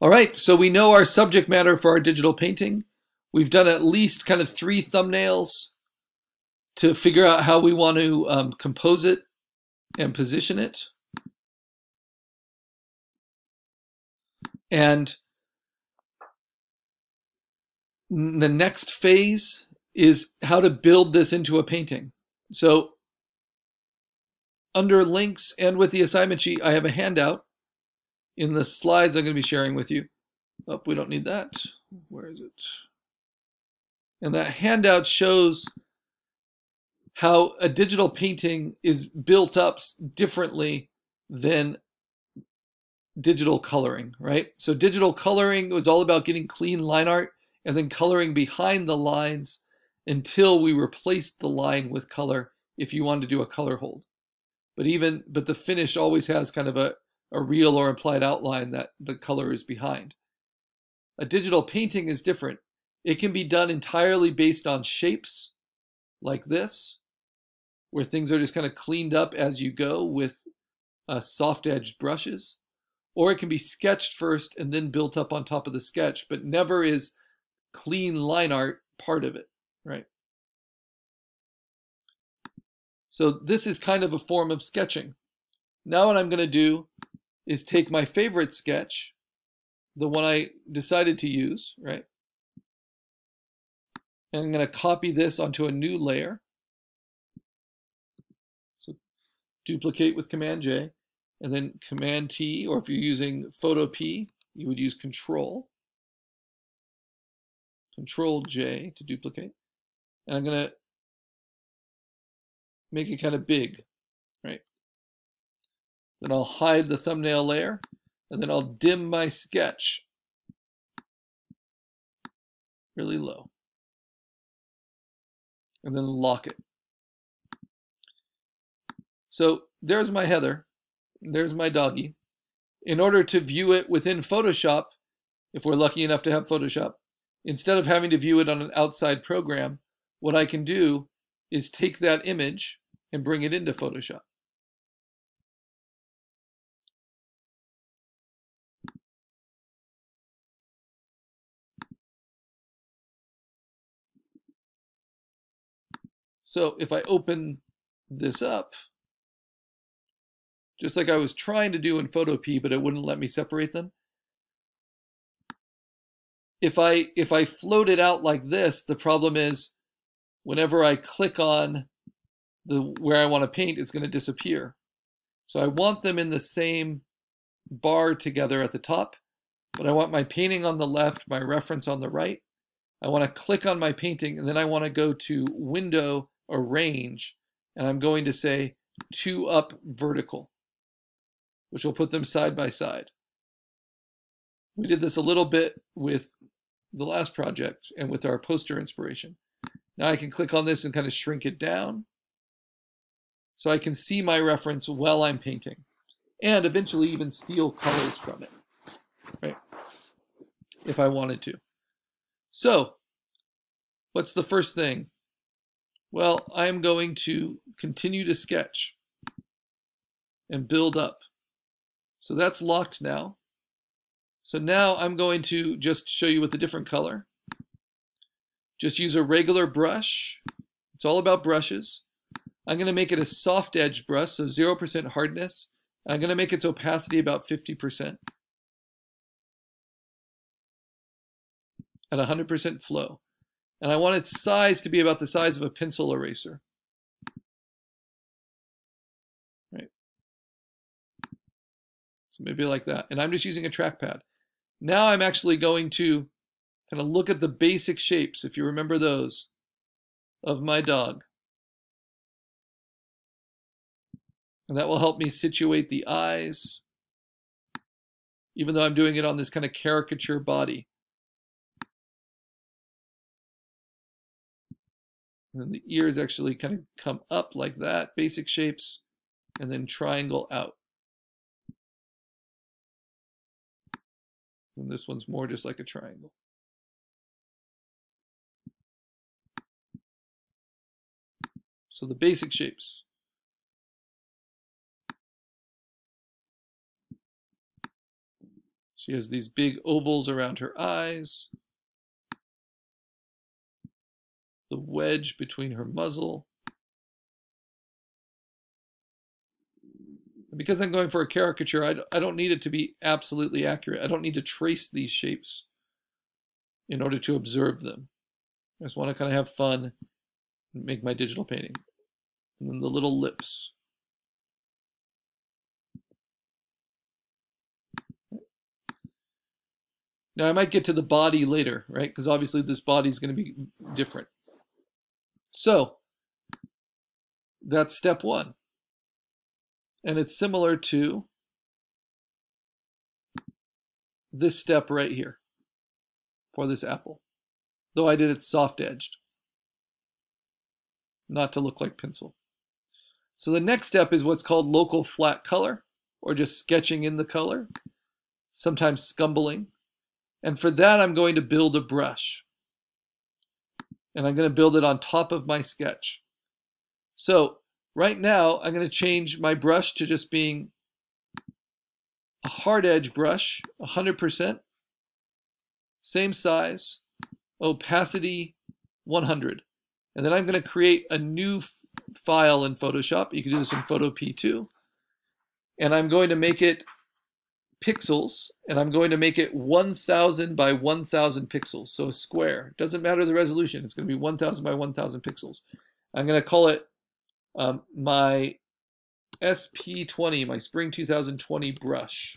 All right, so we know our subject matter for our digital painting. We've done at least kind of three thumbnails to figure out how we want to um, compose it and position it. And the next phase is how to build this into a painting. So under links and with the assignment sheet, I have a handout in the slides I'm going to be sharing with you. Oh, we don't need that. Where is it? And that handout shows how a digital painting is built up differently than digital coloring, right? So digital coloring was all about getting clean line art and then coloring behind the lines until we replaced the line with color if you wanted to do a color hold. But even but the finish always has kind of a, a real or implied outline that the color is behind. A digital painting is different. It can be done entirely based on shapes like this, where things are just kind of cleaned up as you go with uh, soft edged brushes. Or it can be sketched first and then built up on top of the sketch, but never is clean line art part of it, right? So this is kind of a form of sketching. Now what I'm going to do is take my favorite sketch, the one I decided to use, right? And I'm going to copy this onto a new layer. So duplicate with Command J, and then Command T, or if you're using Photopea, you would use Control. Control J to duplicate. And I'm going to make it kind of big, right? Then I'll hide the thumbnail layer, and then I'll dim my sketch really low. And then lock it. So there's my heather. There's my doggy. In order to view it within Photoshop, if we're lucky enough to have Photoshop, instead of having to view it on an outside program, what I can do is take that image and bring it into Photoshop. So if I open this up, just like I was trying to do in Photopea, but it wouldn't let me separate them. If I if I float it out like this, the problem is whenever I click on the where I want to paint, it's going to disappear. So I want them in the same bar together at the top, but I want my painting on the left, my reference on the right. I want to click on my painting, and then I want to go to Window, Arrange, and I'm going to say two up vertical, which will put them side by side. We did this a little bit with the last project and with our poster inspiration. Now I can click on this and kind of shrink it down so I can see my reference while I'm painting and eventually even steal colors from it, right? If I wanted to. So what's the first thing? Well, I'm going to continue to sketch and build up. So that's locked now. So now I'm going to just show you with a different color. Just use a regular brush. It's all about brushes. I'm going to make it a soft edge brush, so 0% hardness. I'm going to make its opacity about 50% at 100% flow. And I want its size to be about the size of a pencil eraser. Right. So maybe like that. And I'm just using a trackpad. Now I'm actually going to kind of look at the basic shapes, if you remember those, of my dog. And that will help me situate the eyes, even though I'm doing it on this kind of caricature body. And then the ears actually kind of come up like that, basic shapes, and then triangle out. And this one's more just like a triangle. So the basic shapes. She has these big ovals around her eyes. The wedge between her muzzle. because I'm going for a caricature, I, I don't need it to be absolutely accurate. I don't need to trace these shapes in order to observe them. I just want to kind of have fun and make my digital painting. And then the little lips. Now I might get to the body later, right? Because obviously this body is going to be different. So that's step one. And it's similar to this step right here for this apple, though I did it soft edged, not to look like pencil. So the next step is what's called local flat color, or just sketching in the color, sometimes scumbling. And for that, I'm going to build a brush. And I'm going to build it on top of my sketch. So Right now, I'm going to change my brush to just being a hard edge brush, 100%, same size, opacity 100. And then I'm going to create a new file in Photoshop. You can do this in Photopea too. And I'm going to make it pixels, and I'm going to make it 1,000 by 1,000 pixels, so a square. Doesn't matter the resolution. It's going to be 1,000 by 1,000 pixels. I'm going to call it um, my SP20, my spring 2020 brush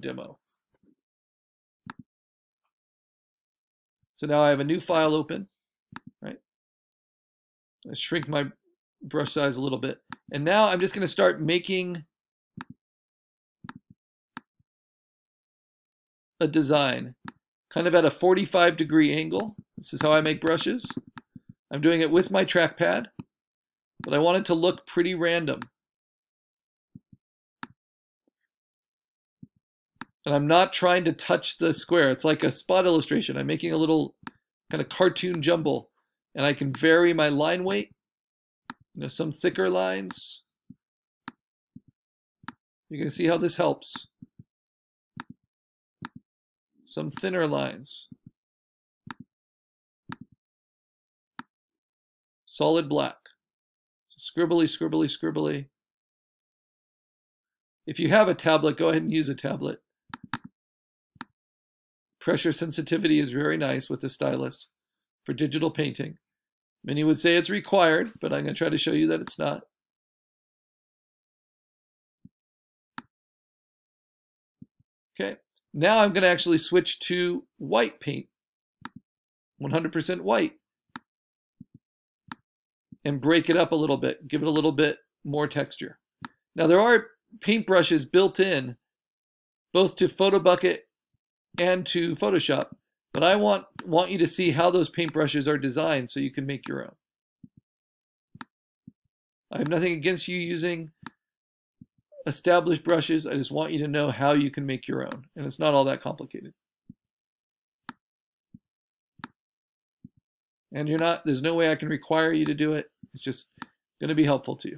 demo. So now I have a new file open, right? I shrink my brush size a little bit. And now I'm just going to start making a design kind of at a 45 degree angle. This is how I make brushes. I'm doing it with my trackpad but I want it to look pretty random. And I'm not trying to touch the square. It's like a spot illustration. I'm making a little kind of cartoon jumble. And I can vary my line weight. You know, some thicker lines. You can see how this helps. Some thinner lines. Solid black. Scribbly, scribbly, scribbly. If you have a tablet, go ahead and use a tablet. Pressure sensitivity is very nice with the stylus for digital painting. Many would say it's required, but I'm going to try to show you that it's not. Okay, now I'm going to actually switch to white paint, 100% white and break it up a little bit, give it a little bit more texture. Now there are paintbrushes built in both to PhotoBucket and to Photoshop, but I want, want you to see how those paintbrushes are designed so you can make your own. I have nothing against you using established brushes. I just want you to know how you can make your own, and it's not all that complicated. And you're not, there's no way I can require you to do it. It's just going to be helpful to you.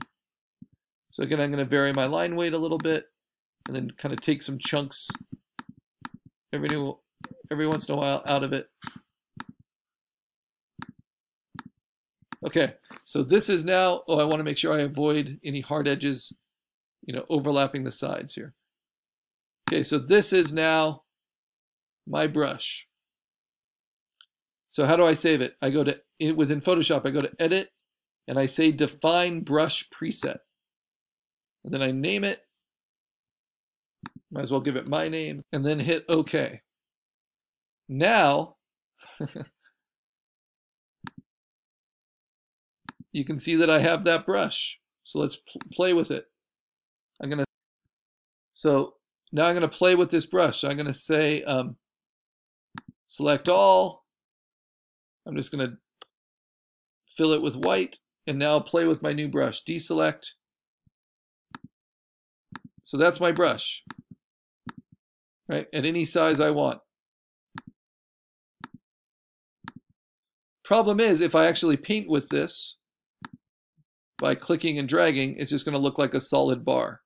So again, I'm going to vary my line weight a little bit and then kind of take some chunks every, new, every once in a while out of it. Okay, so this is now, oh, I want to make sure I avoid any hard edges, you know, overlapping the sides here. Okay, so this is now my brush. So how do I save it? I go to, within Photoshop, I go to Edit, and I say define brush preset. And then I name it. Might as well give it my name and then hit OK. Now, you can see that I have that brush. So let's pl play with it. I'm going to, so now I'm going to play with this brush. I'm going to say um, select all. I'm just going to fill it with white and now play with my new brush. Deselect. So that's my brush, right? At any size I want. Problem is, if I actually paint with this, by clicking and dragging, it's just going to look like a solid bar.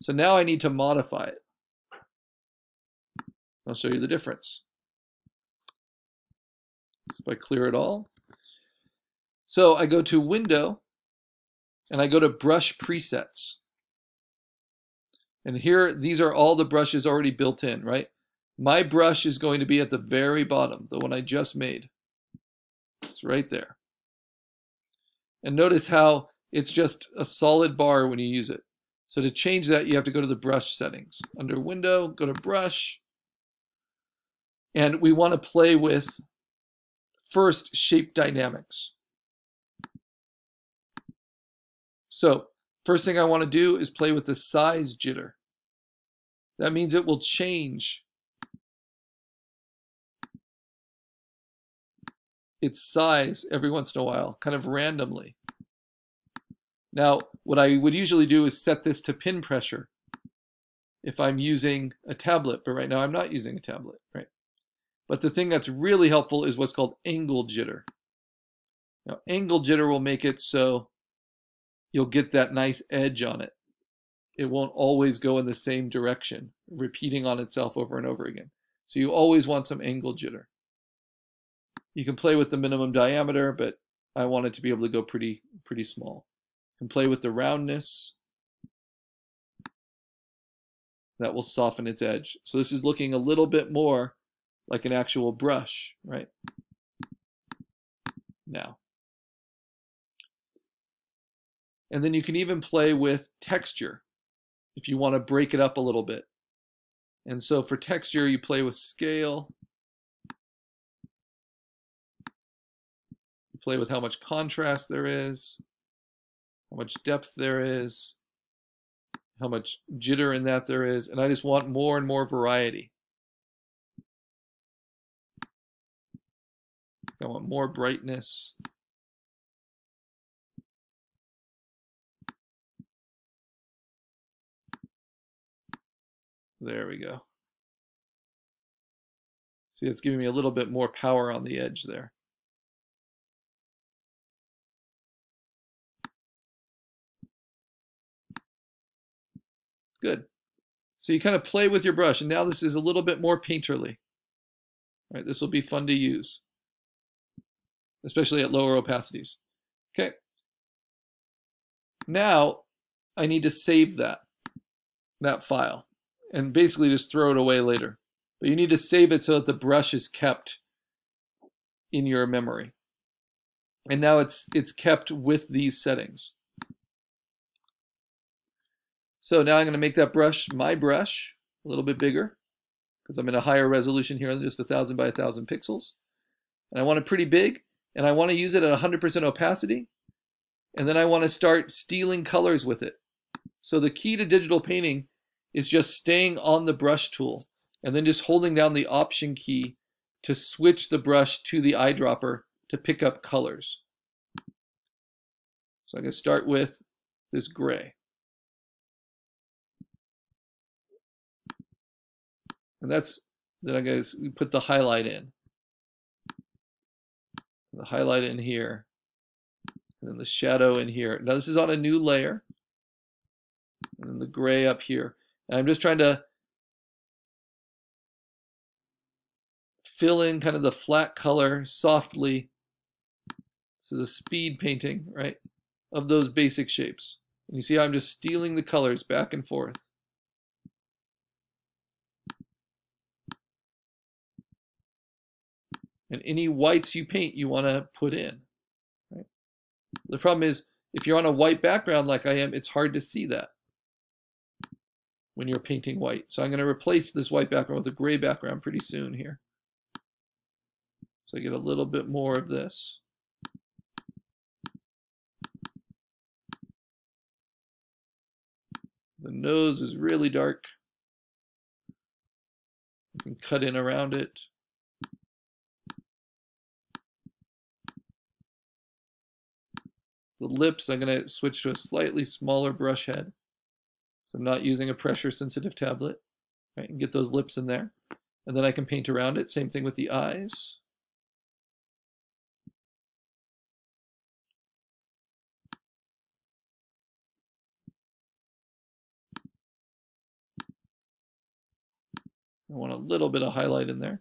So now I need to modify it. I'll show you the difference. If I clear it all. So I go to Window, and I go to Brush Presets. And here, these are all the brushes already built in, right? My brush is going to be at the very bottom, the one I just made. It's right there. And notice how it's just a solid bar when you use it. So to change that, you have to go to the brush settings. Under Window, go to Brush. And we want to play with first shape dynamics. So first thing I want to do is play with the size jitter. That means it will change its size every once in a while, kind of randomly. Now, what I would usually do is set this to pen pressure if I'm using a tablet, but right now I'm not using a tablet, right? But the thing that's really helpful is what's called angle jitter. Now, angle jitter will make it so you'll get that nice edge on it. It won't always go in the same direction, repeating on itself over and over again. So you always want some angle jitter. You can play with the minimum diameter, but I want it to be able to go pretty, pretty small. Can play with the roundness. That will soften its edge. So this is looking a little bit more like an actual brush, right? Now. And then you can even play with texture if you want to break it up a little bit. And so for texture, you play with scale. You play with how much contrast there is, how much depth there is, how much jitter in that there is. And I just want more and more variety. I want more brightness. There we go. See, it's giving me a little bit more power on the edge there. Good. So you kind of play with your brush, and now this is a little bit more painterly. Right, this will be fun to use especially at lower opacities. Okay. Now I need to save that, that file and basically just throw it away later. But you need to save it so that the brush is kept in your memory. And now it's it's kept with these settings. So now I'm going to make that brush my brush a little bit bigger because I'm in a higher resolution here than just a thousand by a thousand pixels. And I want it pretty big and I want to use it at 100% opacity. And then I want to start stealing colors with it. So the key to digital painting is just staying on the brush tool and then just holding down the option key to switch the brush to the eyedropper to pick up colors. So I'm going to start with this gray. And that's, then I guess we put the highlight in the highlight in here, and then the shadow in here. Now this is on a new layer, and the gray up here. And I'm just trying to fill in kind of the flat color softly. This is a speed painting, right, of those basic shapes. And you see how I'm just stealing the colors back and forth. And any whites you paint, you want to put in. Right? The problem is, if you're on a white background like I am, it's hard to see that when you're painting white. So I'm going to replace this white background with a gray background pretty soon here. So I get a little bit more of this. The nose is really dark. You can cut in around it. The lips, I'm going to switch to a slightly smaller brush head. So I'm not using a pressure sensitive tablet. Right, and get those lips in there. And then I can paint around it. Same thing with the eyes. I want a little bit of highlight in there.